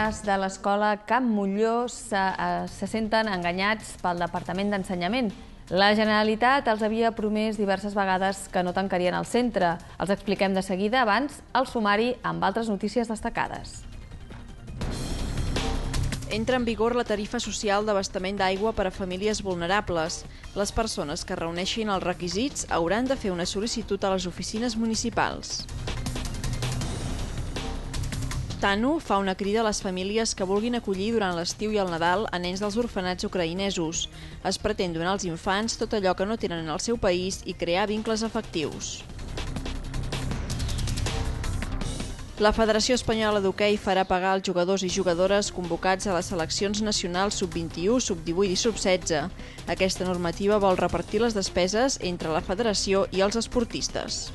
mares de l'escola Camp Molló se, eh, se senten enganyats pel Departament d'Ensenyament. La Generalitat els havia promès diverses vegades que no tancarien el centre. Els expliquem de seguida abans el sumari amb altres notícies destacades. Entra en vigor la tarifa social d'abastament d'aigua per a famílies vulnerables. Les persones que reuneixin els requisits hauran de fer una sol·licitud a les oficines municipals. Tanu fa una crida a les famílies que vulguin acollir durant l'estiu i el Nadal a nens dels orfenats ucraïnesos. Es pretén donar als infants tot allò que no tenen en el seu país i crear vincles afectius. La Federació Espanyola d'Hoquei farà pagar als jugadors i jugadores convocats a les seleccions nacionals sub-21, sub-18 i sub-16. Aquesta normativa vol repartir les despeses entre la federació i els esportistes.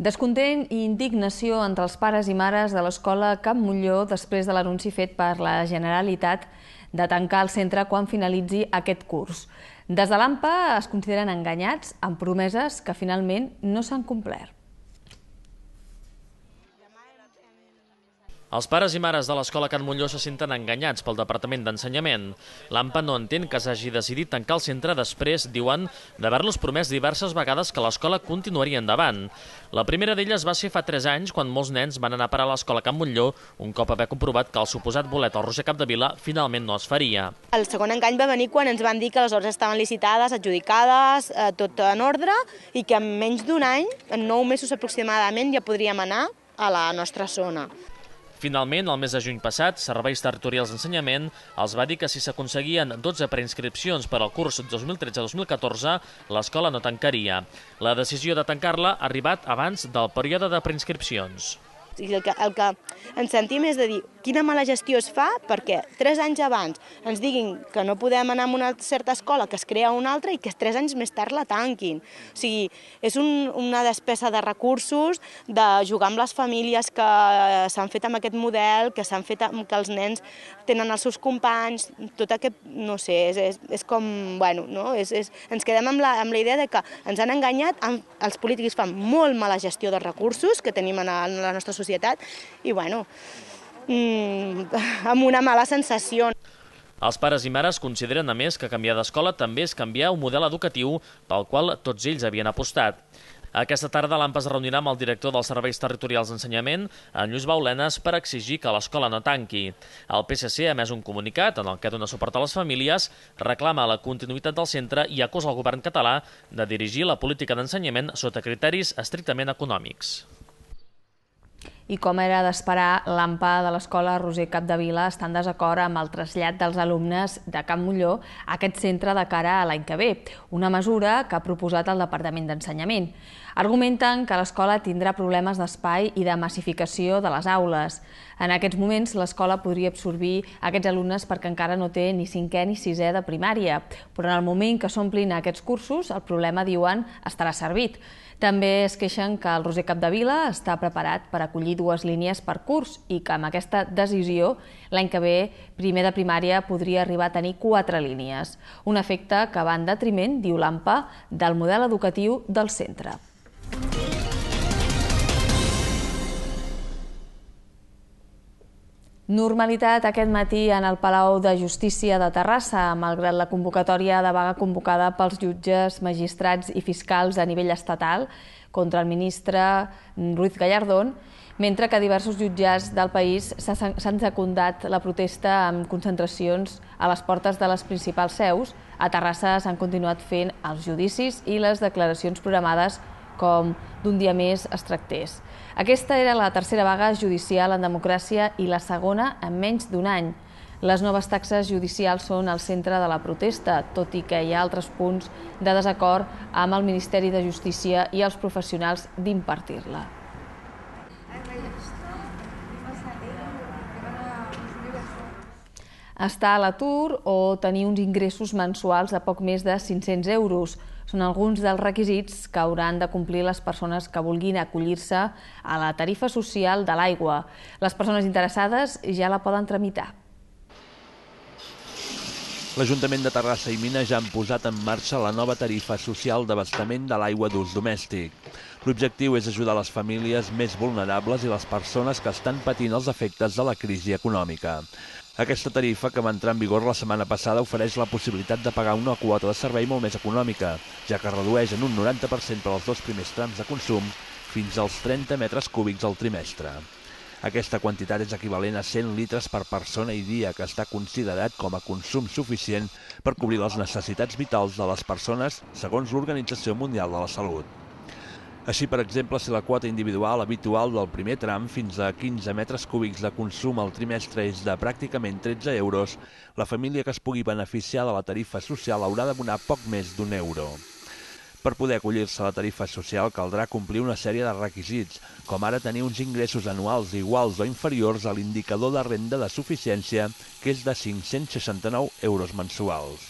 Descontent i indignació entre els pares i mares de l'escola Camp Molló després de l'anunci fet per la Generalitat de tancar el centre quan finalitzi aquest curs. Des de l'AMPA es consideren enganyats amb promeses que finalment no s'han complert. Els pares i mares de l'escola Can Molló se senten enganyats pel Departament d'Ensenyament. L'AMPA no entén que s'hagi decidit tancar el centre després, diuen, d'haver-los promès diverses vegades que l'escola continuaria endavant. La primera d'elles va ser fa 3 anys, quan molts nens van anar a parar a l'escola Can Molló, un cop haver comprovat que el suposat bolet al Roger Capdevila finalment no es faria. El segon engany va venir quan ens van dir que les hores estaven licitades, adjudicades, eh, tot en ordre, i que en menys d'un any, en nou mesos aproximadament, ja podríem anar a la nostra zona. Finalment, el mes de juny passat, Serveis Territorials d'Ensenyament els va dir que si s'aconseguien 12 preinscripcions per al curs 2013-2014, l'escola no tancaria. La decisió de tancar-la ha arribat abans del període de preinscripcions. I el que, el que ens sentim és de dir quina mala gestió es fa perquè tres anys abans ens diguin que no podem anar a una certa escola, que es crea una altra i que tres anys més tard la tanquin. O sigui, és un, una despesa de recursos, de jugar amb les famílies que s'han fet amb aquest model, que s'han fet amb, que els nens tenen els seus companys, tot aquest, no sé, és, és, és com, bueno, no? és, és, ens quedem amb la, amb la idea de que ens han enganyat, amb, els polítics fan molt mala gestió dels recursos que tenim en, en la nostra societat i, bueno, mmm, amb una mala sensació. Els pares i mares consideren, a més, que canviar d'escola també és canviar un model educatiu pel qual tots ells havien apostat. Aquesta tarda l'AMPA es reunirà amb el director dels Serveis Territorials d'Ensenyament, en Lluís Baulenes, per exigir que l'escola no tanqui. El PSC ha emès un comunicat en el que dona suport a les famílies, reclama la continuïtat del centre i acusa el govern català de dirigir la política d'ensenyament sota criteris estrictament econòmics. I com era d'esperar, l'AMPA de l'escola Roser Capdevila està en desacord amb el trasllat dels alumnes de Camp Molló a aquest centre de cara a l'any que ve, una mesura que ha proposat el Departament d'Ensenyament. Argumenten que l'escola tindrà problemes d'espai i de massificació de les aules. En aquests moments, l'escola podria absorbir aquests alumnes perquè encara no té ni cinquè ni sisè de primària, però en el moment que s'omplin aquests cursos, el problema, diuen, estarà servit. També es queixen que el Roser Capdevila està preparat per acollir dues línies per curs i que amb aquesta decisió l'any que ve primer de primària podria arribar a tenir quatre línies, un efecte que va en detriment, diu l'AMPA, del model educatiu del centre. Normalitat aquest matí en el Palau de Justícia de Terrassa, malgrat la convocatòria de vaga convocada pels jutges, magistrats i fiscals a nivell estatal contra el ministre Ruiz Gallardón, mentre que diversos jutjats del país s'han secundat la protesta amb concentracions a les portes de les principals seus. A Terrassa s'han continuat fent els judicis i les declaracions programades com d'un dia més es tractés. Aquesta era la tercera vaga judicial en democràcia i la segona en menys d'un any. Les noves taxes judicials són al centre de la protesta, tot i que hi ha altres punts de desacord amb el Ministeri de Justícia i els professionals d'impartir-la. Estar a l'atur o tenir uns ingressos mensuals de poc més de 500 euros – són alguns dels requisits que hauran de complir les persones que vulguin acollir-se a la tarifa social de l'aigua. Les persones interessades ja la poden tramitar. L'Ajuntament de Terrassa i Mina ja han posat en marxa la nova tarifa social d'abastament de l'aigua d'ús domèstic. L'objectiu és ajudar les famílies més vulnerables i les persones que estan patint els efectes de la crisi econòmica. Aquesta tarifa, que va entrar en vigor la setmana passada, ofereix la possibilitat de pagar una quota de servei molt més econòmica, ja que redueix en un 90% per als dos primers trams de consum fins als 30 metres cúbics al trimestre. Aquesta quantitat és equivalent a 100 litres per persona i dia, que està considerat com a consum suficient per cobrir les necessitats vitals de les persones segons l'Organització Mundial de la Salut. Així, per exemple, si la quota individual habitual del primer tram fins a 15 metres cúbics de consum al trimestre és de pràcticament 13 euros, la família que es pugui beneficiar de la tarifa social haurà d'abonar poc més d'un euro. Per poder acollir-se a la tarifa social caldrà complir una sèrie de requisits, com ara tenir uns ingressos anuals iguals o inferiors a l'indicador de renda de suficiència, que és de 569 euros mensuals.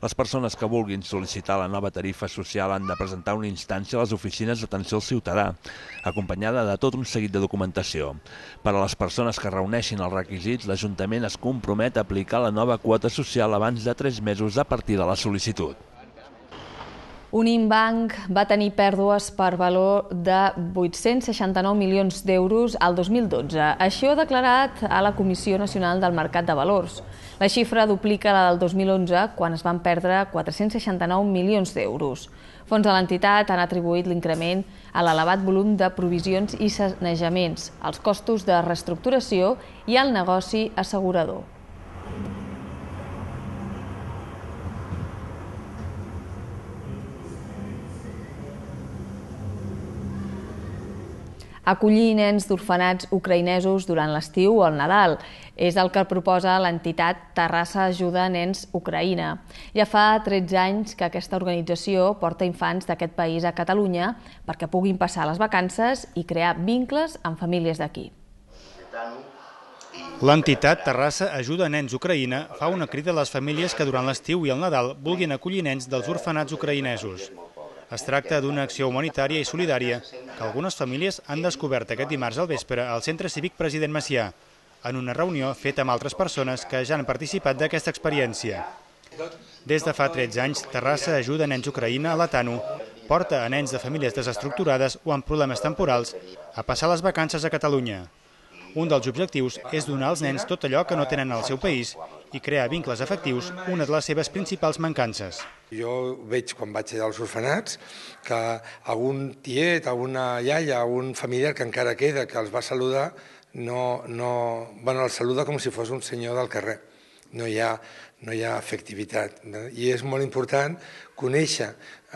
Les persones que vulguin sol·licitar la nova tarifa social han de presentar una instància a les oficines d'atenció al ciutadà, acompanyada de tot un seguit de documentació. Per a les persones que reuneixin els requisits, l'Ajuntament es compromet a aplicar la nova quota social abans de 3 mesos a partir de la sol·licitud. Unimbank va tenir pèrdues per valor de 869 milions d'euros al 2012. Això ha declarat a la Comissió Nacional del Mercat de Valors. La xifra duplica la del 2011, quan es van perdre 469 milions d'euros. Fons de l'entitat han atribuït l'increment a l'elevat volum de provisions i sanejaments, als costos de reestructuració i al negoci assegurador. Acollir nens d'orfenats ucraïnesos durant l'estiu o el Nadal. És el que proposa l'entitat Terrassa Ajuda Nens Ucraïna. Ja fa 13 anys que aquesta organització porta infants d'aquest país a Catalunya perquè puguin passar les vacances i crear vincles amb famílies d'aquí. L'entitat Terrassa Ajuda Nens Ucraïna fa una crida a les famílies que durant l'estiu i el Nadal vulguin acollir nens dels orfenats ucraïnesos. Es tracta d'una acció humanitària i solidària que algunes famílies han descobert aquest dimarts al vespre al Centre Cívic President Macià, en una reunió feta amb altres persones que ja han participat d'aquesta experiència. Des de fa 13 anys, Terrassa ajuda nens Ucraïna a la TANU, porta a nens de famílies desestructurades o amb problemes temporals a passar les vacances a Catalunya. Un dels objectius és donar als nens tot allò que no tenen al seu país i crear vincles efectius, una de les seves principals mancances. Jo veig quan vaig als orfenats que algun tiet, alguna iaia, algun familiar que encara queda, que els va saludar, no, no, bueno, el saluda com si fos un senyor del carrer. No hi ha, no hi ha efectivitat. I és molt important conèixer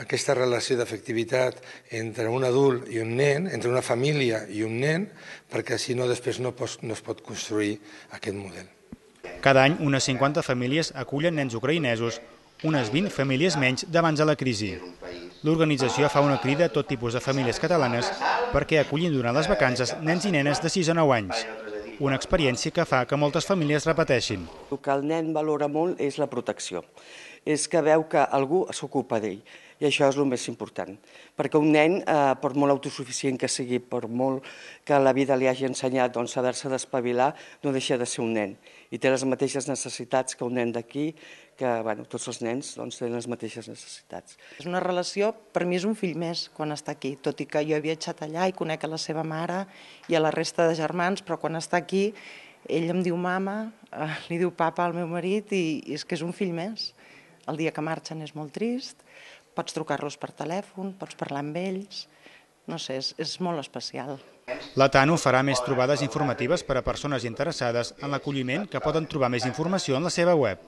aquesta relació d'efectivitat entre un adult i un nen, entre una família i un nen, perquè si no després no, pos, no es pot construir aquest model. Cada any, unes 50 famílies acullen nens ucraïnesos, unes 20 famílies menys d'abans de la crisi. L'organització fa una crida a tot tipus de famílies catalanes perquè acullin durant les vacances nens i nenes de 6 a 9 anys. Una experiència que fa que moltes famílies repeteixin. El que el nen valora molt és la protecció. És que veu que algú s'ocupa d'ell i això és el més important. Perquè un nen, eh, per molt autosuficient que sigui, per molt que la vida li hagi ensenyat doncs, saber-se despavilar, no deixa de ser un nen i té les mateixes necessitats que un nen d'aquí, que bueno, tots els nens doncs, tenen les mateixes necessitats. És una relació, per mi és un fill més quan està aquí, tot i que jo he viatjat allà i conec a la seva mare i a la resta de germans, però quan està aquí ell em diu mama, eh, li diu papa al meu marit i, i és que és un fill més. El dia que marxen és molt trist, pots trucar-los per telèfon, pots parlar amb ells, no sé, és, és molt especial. La TANU farà més trobades informatives per a persones interessades en l'acolliment que poden trobar més informació en la seva web.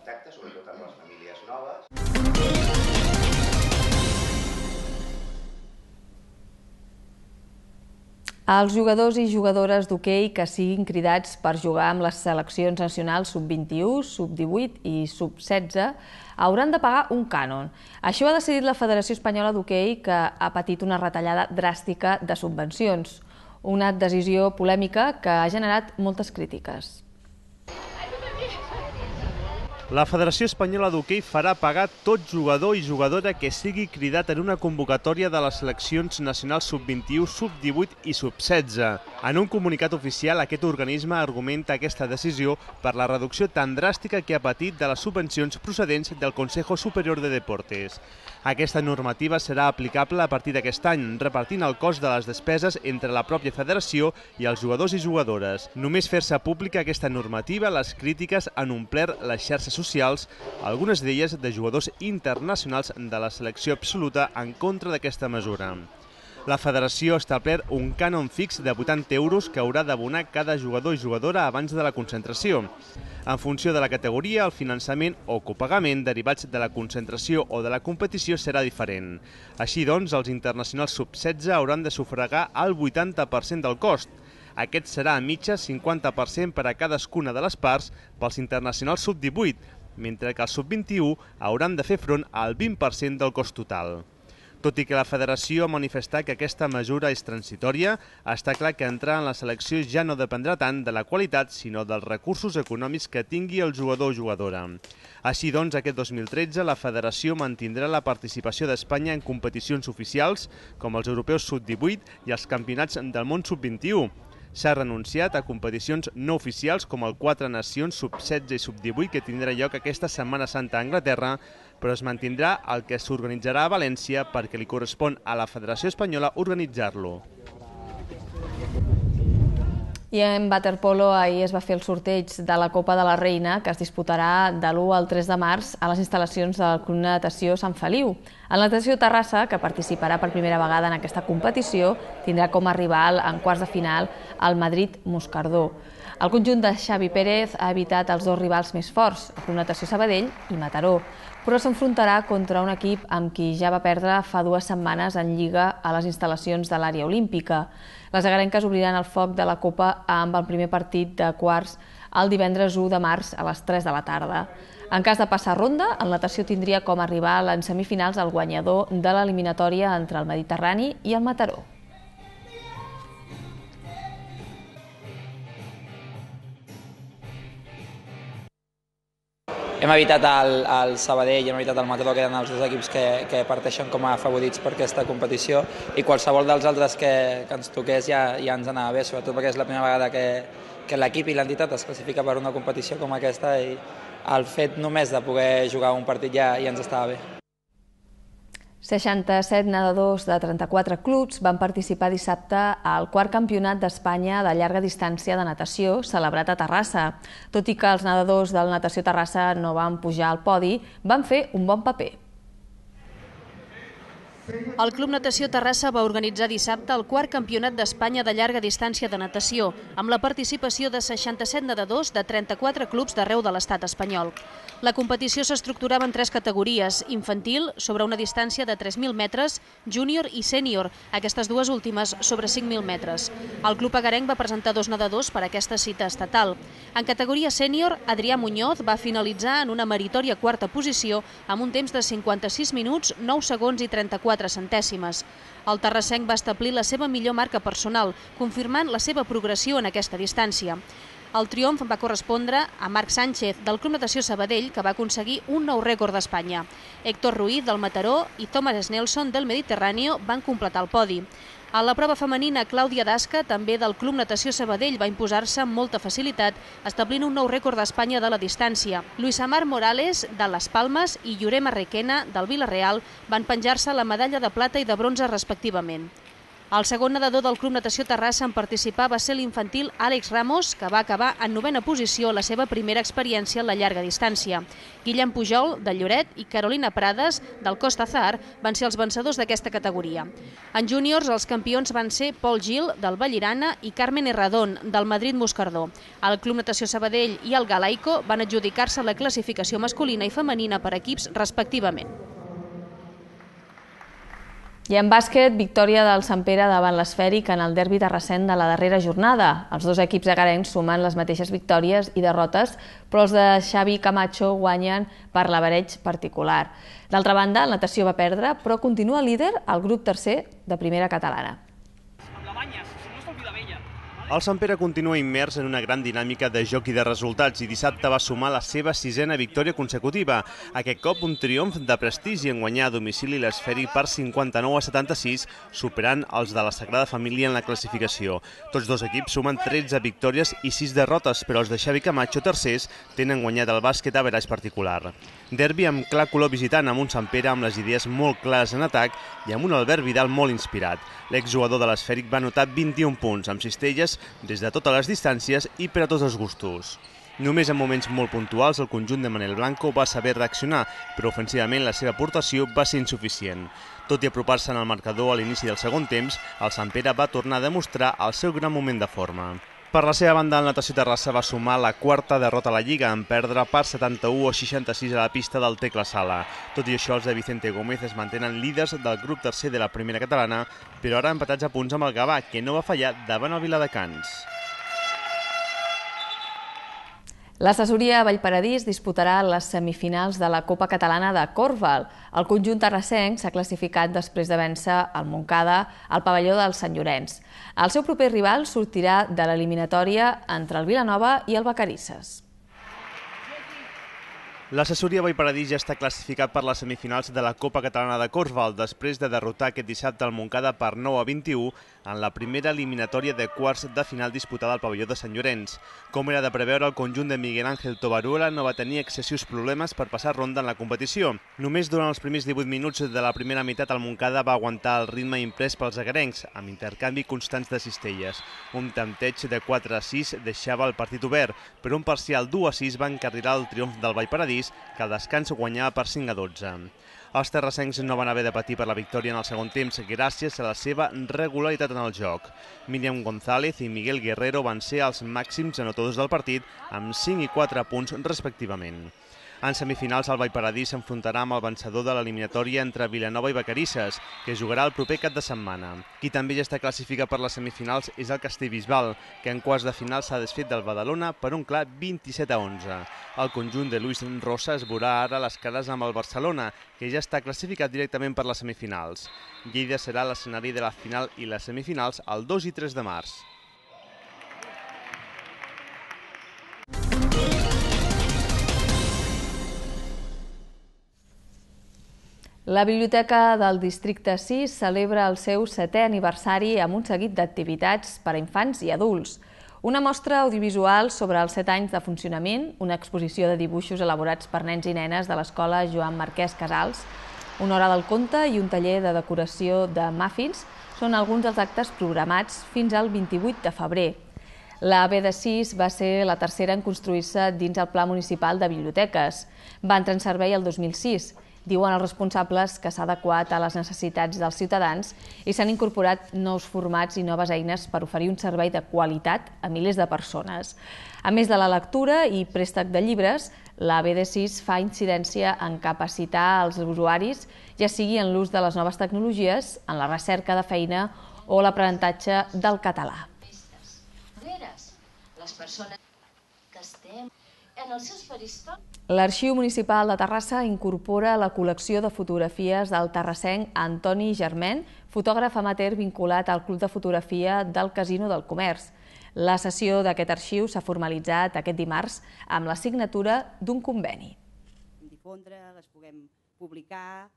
Els jugadors i jugadores d'hoquei que siguin cridats per jugar amb les seleccions nacionals sub-21, sub-18 i sub-16 hauran de pagar un cànon. Això ha decidit la Federació Espanyola d'Hoquei, que ha patit una retallada dràstica de subvencions. Una decisió polèmica que ha generat moltes crítiques. La Federació Espanyola d'Hoquei farà pagar tot jugador i jugadora que sigui cridat en una convocatòria de les seleccions nacionals sub-21, sub-18 i sub-16. En un comunicat oficial, aquest organisme argumenta aquesta decisió per la reducció tan dràstica que ha patit de les subvencions procedents del Consejo Superior de Deportes. Aquesta normativa serà aplicable a partir d'aquest any, repartint el cost de les despeses entre la pròpia federació i els jugadors i jugadores. Només fer-se pública aquesta normativa, les crítiques han omplert les xarxes socials, algunes d'elles de jugadors internacionals de la selecció absoluta en contra d'aquesta mesura. La federació ha establert un cànon fix de 80 euros que haurà d'abonar cada jugador i jugadora abans de la concentració. En funció de la categoria, el finançament o copagament derivats de la concentració o de la competició serà diferent. Així doncs, els internacionals sub-16 hauran de sufragar el 80% del cost. Aquest serà a mitja 50% per a cadascuna de les parts pels internacionals sub-18, mentre que els sub-21 hauran de fer front al 20% del cost total. Tot i que la federació ha manifestat que aquesta mesura és transitòria, està clar que entrar en la selecció ja no dependrà tant de la qualitat, sinó dels recursos econòmics que tingui el jugador o jugadora. Així doncs, aquest 2013 la federació mantindrà la participació d'Espanya en competicions oficials, com els europeus sub-18 i els campionats del món sub-21, s'ha renunciat a competicions no oficials com el Quatre Nacions sub-16 i sub-18 que tindrà lloc aquesta Setmana Santa a Anglaterra, però es mantindrà el que s'organitzarà a València perquè li correspon a la Federació Espanyola organitzar-lo. I en waterpolo ahir es va fer el sorteig de la Copa de la Reina, que es disputarà de l'1 al 3 de març a les instal·lacions del Club de Natació Sant Feliu. El Natació Terrassa, que participarà per primera vegada en aquesta competició, tindrà com a rival en quarts de final el Madrid Moscardó. El conjunt de Xavi Pérez ha evitat els dos rivals més forts, Natació Sabadell i Mataró però s'enfrontarà contra un equip amb qui ja va perdre fa dues setmanes en Lliga a les instal·lacions de l'àrea olímpica. Les agarenques obriran el foc de la Copa amb el primer partit de quarts el divendres 1 de març a les 3 de la tarda. En cas de passar ronda, el natació tindria com a rival en semifinals el guanyador de l'eliminatòria entre el Mediterrani i el Mataró. Hem evitat el, el Sabadell i hem evitat el Matador, que eren els dos equips que, que parteixen com a favorits per aquesta competició i qualsevol dels altres que, que ens toqués ja, ja ens anava bé, sobretot perquè és la primera vegada que, que l'equip i l'entitat es classifica per una competició com aquesta i el fet només de poder jugar un partit ja, ja ens estava bé. 67 nedadors de 34 clubs van participar dissabte al quart campionat d'Espanya de llarga distància de natació celebrat a Terrassa. Tot i que els nedadors del Natació Terrassa no van pujar al podi, van fer un bon paper. El Club Natació Terrassa va organitzar dissabte el quart campionat d'Espanya de llarga distància de natació, amb la participació de 67 nedadors de 34 clubs d'arreu de l'estat espanyol. La competició s'estructurava en tres categories, infantil, sobre una distància de 3.000 metres, júnior i sènior, aquestes dues últimes sobre 5.000 metres. El club agarenc va presentar dos nedadors per a aquesta cita estatal. En categoria sènior, Adrià Muñoz va finalitzar en una meritòria quarta posició amb un temps de 56 minuts, 9 segons i 34 centèsimes. El terrassenc va establir la seva millor marca personal, confirmant la seva progressió en aquesta distància. El triomf va correspondre a Marc Sánchez, del Club Natació Sabadell, que va aconseguir un nou rècord d'Espanya. Héctor Ruiz, del Mataró, i Thomas Nelson, del Mediterrani, van completar el podi. A la prova femenina, Clàudia Dasca, també del Club Natació Sabadell, va imposar-se amb molta facilitat, establint un nou rècord d'Espanya de la distància. Luis Amar Morales, de Les Palmes, i Llorema Requena, del Vilareal, van penjar-se la medalla de plata i de bronze respectivament. El segon nedador del Club Natació Terrassa en participar va ser l'infantil Àlex Ramos, que va acabar en novena posició la seva primera experiència en la llarga distància. Guillem Pujol, de Lloret, i Carolina Prades, del Costa Zar, van ser els vencedors d'aquesta categoria. En júniors, els campions van ser Pol Gil, del Vallirana, i Carmen Herradón, del Madrid Moscardó. El Club Natació Sabadell i el Galaico van adjudicar-se la classificació masculina i femenina per equips respectivament. I en bàsquet, victòria del Sant Pere davant l'Esfèric en el derbi de recent de la darrera jornada. Els dos equips agarencs sumen les mateixes victòries i derrotes, però els de Xavi Camacho guanyen per l'avareig particular. D'altra banda, el natació va perdre, però continua líder al grup tercer de primera catalana. Amb la banya, si no s'olvida d'ella. El Sant Pere continua immers en una gran dinàmica de joc i de resultats i dissabte va sumar la seva sisena victòria consecutiva. Aquest cop un triomf de prestigi en guanyar a domicili l'esferi per 59 a 76, superant els de la Sagrada Família en la classificació. Tots dos equips sumen 13 victòries i 6 derrotes, però els de Xavi Camacho, tercers, tenen guanyat el bàsquet a veraix particular. Derbi amb clar color visitant amb un Sant Pere amb les idees molt clares en atac i amb un Albert Vidal molt inspirat. L'exjugador de l'esfèric va anotar 21 punts, amb cistelles des de totes les distàncies i per a tots els gustos. Només en moments molt puntuals el conjunt de Manel Blanco va saber reaccionar, però ofensivament la seva aportació va ser insuficient. Tot i apropar-se en el marcador a l'inici del segon temps, el Sant Pere va tornar a demostrar el seu gran moment de forma. Per la seva banda, el Natació Terrassa va sumar la quarta derrota a la Lliga en perdre per 71 o 66 a la pista del Tecla Sala. Tot i això, els de Vicente Gómez es mantenen líders del grup tercer de la primera catalana, però ara empatats a punts amb el Gavà, que no va fallar davant el Viladecans. L'assessoria Vallparadís disputarà les semifinals de la Copa Catalana de Corval. El conjunt terrassenc s'ha classificat després de vèncer el Montcada al pavelló del Sant Llorenç. El seu proper rival sortirà de l'eliminatòria entre el Vilanova i el Vacarisses. L'assessoria Vallparadís ja està classificat per les semifinals de la Copa Catalana de Corval després de derrotar aquest dissabte el Montcada per 9 a 21 en la primera eliminatòria de quarts de final disputada al pavelló de Sant Llorenç. Com era de preveure, el conjunt de Miguel Ángel Tobaruela no va tenir excessius problemes per passar ronda en la competició. Només durant els primers 18 minuts de la primera meitat el Montcada va aguantar el ritme imprès pels agarencs, amb intercanvi constants de cistelles. Un tempteig de 4 a 6 deixava el partit obert, però un parcial 2 a 6 va encarrilar el triomf del Vallparadís Paradís, que al descans guanyava per 5 a 12. Els terrassencs no van haver de patir per la victòria en el segon temps gràcies a la seva regularitat en el joc. Míriam González i Miguel Guerrero van ser els màxims anotadors del partit amb 5 i 4 punts respectivament. En semifinals, el Vallparadís s'enfrontarà amb el vencedor de l'eliminatòria entre Vilanova i Vacarisses, que jugarà el proper cap de setmana. Qui també ja està classificat per les semifinals és el Castellbisbal, que en quarts de final s'ha desfet del Badalona per un clar 27 a 11. El conjunt de Luis Rosa es veurà ara les cares amb el Barcelona, que ja està classificat directament per les semifinals. Lleida serà l'escenari de la final i les semifinals el 2 i 3 de març. La Biblioteca del Districte 6 celebra el seu setè aniversari amb un seguit d'activitats per a infants i adults. Una mostra audiovisual sobre els 7 anys de funcionament, una exposició de dibuixos elaborats per nens i nenes de l'escola Joan Marquès Casals, una hora del conte i un taller de decoració de muffins són alguns dels actes programats fins al 28 de febrer. La B de 6 va ser la tercera en construir-se dins el Pla Municipal de Biblioteques. Va entrar en servei el 2006 Diuen els responsables que s'ha adequat a les necessitats dels ciutadans i s'han incorporat nous formats i noves eines per oferir un servei de qualitat a milers de persones. A més de la lectura i préstec de llibres, la BD6 fa incidència en capacitar els usuaris, ja sigui en l'ús de les noves tecnologies, en la recerca de feina o l'aprenentatge del català. Les persones que estem en els seus faristols... L'Arxiu Municipal de Terrassa incorpora la col·lecció de fotografies del terrassenc Antoni Germain, fotògraf amateur vinculat al Club de Fotografia del Casino del Comerç. La sessió d'aquest arxiu s'ha formalitzat aquest dimarts amb la signatura d'un conveni. Difondre, les puguem publicar,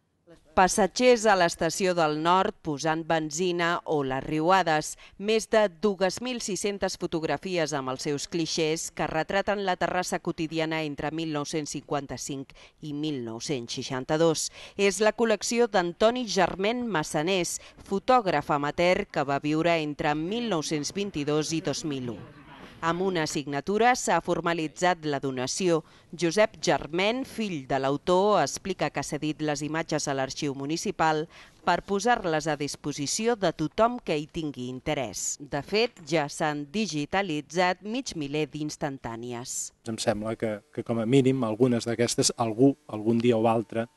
Passatgers a l'estació del Nord posant benzina o les riuades. Més de 2.600 fotografies amb els seus clixés que retraten la terrassa quotidiana entre 1955 i 1962. És la col·lecció d'Antoni Germain Massanés, fotògraf amateur que va viure entre 1922 i 2001. Amb una signatura s'ha formalitzat la donació. Josep Germain, fill de l'autor, explica que s'ha dit les imatges a l'arxiu municipal per posar-les a disposició de tothom que hi tingui interès. De fet, ja s'han digitalitzat mig miler d'instantànies. Em sembla que, que com a mínim algunes d'aquestes, algú, algun dia o altre,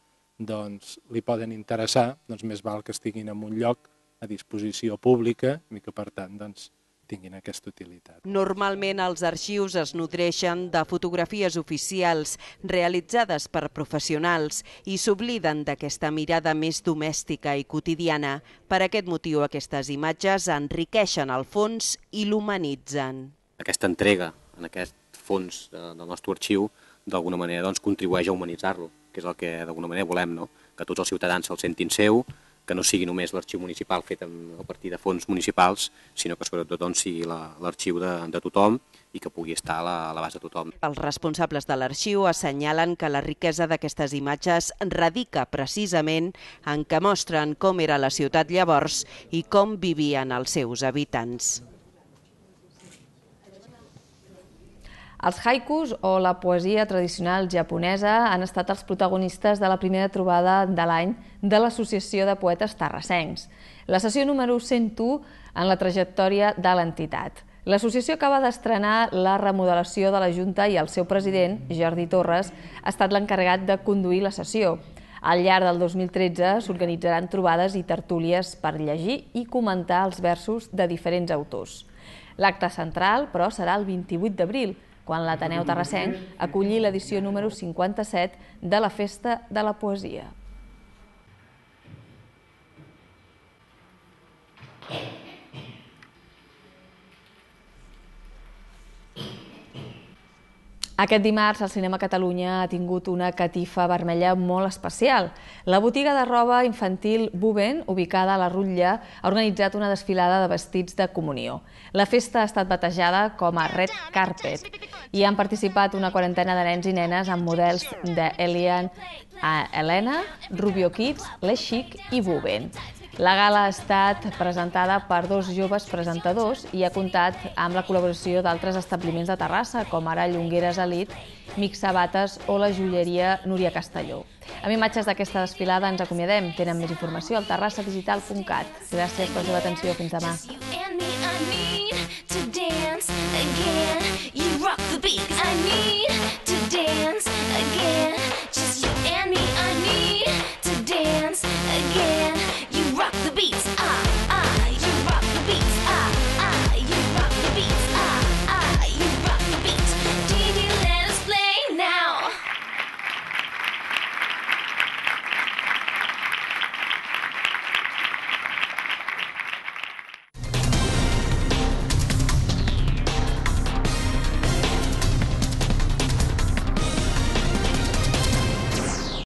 doncs, li poden interessar, doncs més val que estiguin en un lloc a disposició pública i que per tant doncs, tinguin aquesta utilitat. Normalment els arxius es nodreixen de fotografies oficials realitzades per professionals i s'obliden d'aquesta mirada més domèstica i quotidiana. Per aquest motiu aquestes imatges enriqueixen el fons i l'humanitzen. Aquesta entrega en aquest fons del nostre arxiu d'alguna manera doncs, contribueix a humanitzar-lo, que és el que d'alguna manera volem, no? que tots els ciutadans se'l sentin seu, que no sigui només l'arxiu municipal fet a partir de fons municipals, sinó que sobretot doncs, sigui l'arxiu de, de tothom i que pugui estar a la, a la base de tothom. Els responsables de l'arxiu assenyalen que la riquesa d'aquestes imatges radica precisament en què mostren com era la ciutat llavors i com vivien els seus habitants. Els haikus o la poesia tradicional japonesa han estat els protagonistes de la primera trobada de l'any de l'Associació de Poetes Terrassencs, la sessió número 101 en la trajectòria de l'entitat. L'associació acaba d'estrenar la remodelació de la Junta i el seu president, Jordi Torres, ha estat l'encarregat de conduir la sessió. Al llarg del 2013 s'organitzaran trobades i tertúlies per llegir i comentar els versos de diferents autors. L'acte central, però, serà el 28 d'abril, quan l'Ateneu Terrassenc acolli l'edició número 57 de la Festa de la Poesia. Aquest dimarts el Cinema Catalunya ha tingut una catifa vermella molt especial. La botiga de roba infantil Buben, ubicada a la Rutlla, ha organitzat una desfilada de vestits de comunió. La festa ha estat batejada com a Red Carpet i han participat una quarantena de nens i nenes amb models d'Elian Helena, Rubio Kids, Le Chic i Buben. La gala ha estat presentada per dos joves presentadors i ha comptat amb la col·laboració d'altres establiments de Terrassa, com ara Llongueres Elit, Mix Sabates o la joieria Núria Castelló. Amb imatges d'aquesta desfilada ens acomiadem. Tenen més informació al terrassadigital.cat. Gràcies per la seva atenció. Fins demà.